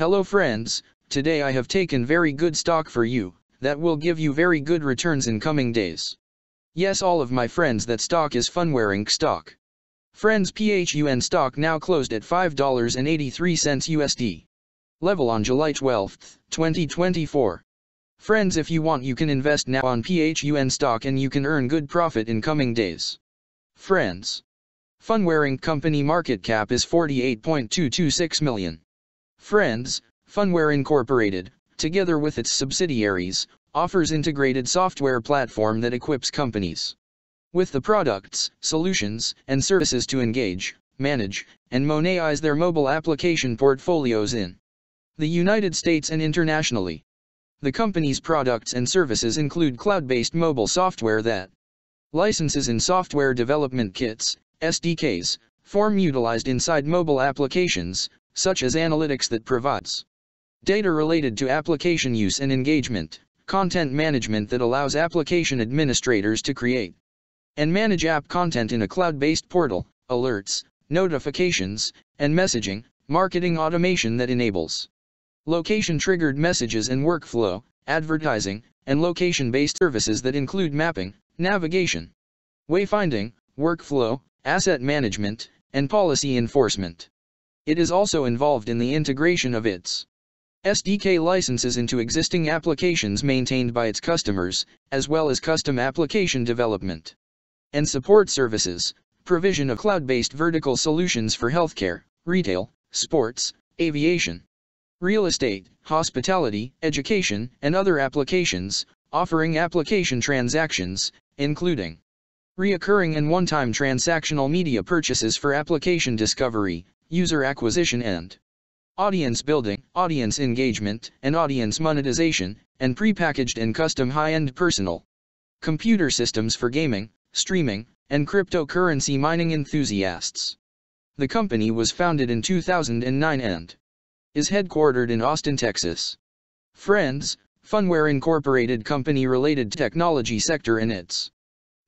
Hello friends, today I have taken very good stock for you, that will give you very good returns in coming days. Yes all of my friends that stock is Phunware Inc stock. Friends PHUN stock now closed at $5.83 USD. Level on July 12, 2024. Friends if you want you can invest now on PHUN stock and you can earn good profit in coming days. Friends. Phunware Inc company market cap is 48.226 million. Friends, Phunware Incorporated, together with its subsidiaries, offers integrated software platform that equips companies with the products, solutions, and services to engage, manage, and monetize their mobile application portfolios in the United States and internationally. The company's products and services include cloud-based mobile software that licenses in software development kits, SDKs, form utilized inside mobile applications, such as analytics that provides data related to application use and engagement, content management that allows application administrators to create and manage app content in a cloud-based portal, alerts, notifications, and messaging, marketing automation that enables location-triggered messages and workflow, advertising, and location-based services that include mapping, navigation, wayfinding, workflow, asset management, and policy enforcement. It is also involved in the integration of its SDK licenses into existing applications maintained by its customers, as well as custom application development and support services, provision of cloud-based vertical solutions for healthcare, retail, sports, aviation, real estate, hospitality, education, and other applications, offering application transactions, including reoccurring and one-time transactional media purchases for application discovery, user acquisition and audience building, audience engagement, and audience monetization, and prepackaged and custom high-end personal computer systems for gaming, streaming, and cryptocurrency mining enthusiasts. The company was founded in 2009 and is headquartered in Austin, Texas. Friends, Phunware Incorporated company related technology sector in its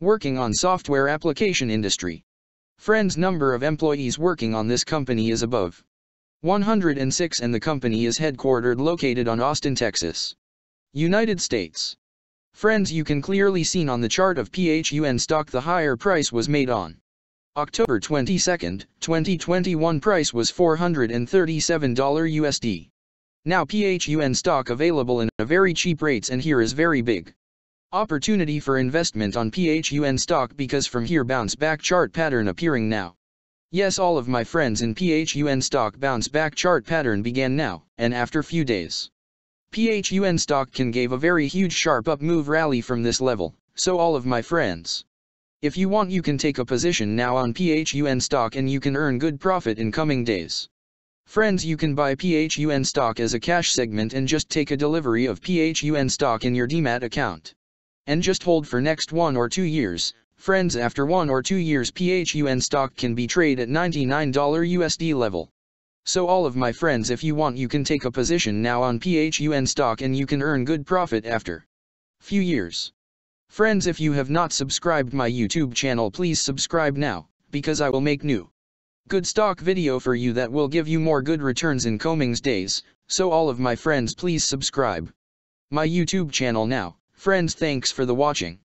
working on software application industry. Friends number of employees working on this company is above 106 and the company is headquartered located on Austin, Texas. United States. Friends you can clearly seen on the chart of PHUN stock the higher price was made on October 22, 2021 price was $437 USD. Now PHUN stock available in a very cheap rates and here is very big. Opportunity for investment on PHUN stock because from here bounce back chart pattern appearing now. Yes all of my friends in PHUN stock bounce back chart pattern began now, and after few days. PHUN stock can gave a very huge sharp up move rally from this level, so all of my friends. If you want you can take a position now on PHUN stock and you can earn good profit in coming days. Friends you can buy PHUN stock as a cash segment and just take a delivery of PHUN stock in your DMAT account. And just hold for next one or two years, friends after one or two years PHUN stock can be trade at $99 USD level. So all of my friends if you want you can take a position now on PHUN stock and you can earn good profit after few years. Friends if you have not subscribed my YouTube channel please subscribe now, because I will make new good stock video for you that will give you more good returns in coming days, so all of my friends please subscribe my YouTube channel now. Friends thanks for the watching.